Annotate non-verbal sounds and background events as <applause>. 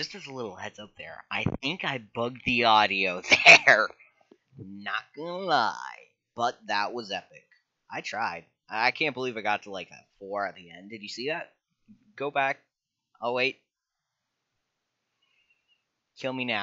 just as a little heads up there, I think I bugged the audio <laughs> there. Not gonna lie, but that was epic. I tried. I can't believe I got to like a four at the end. Did you see that? Go back. Oh wait. Kill me now.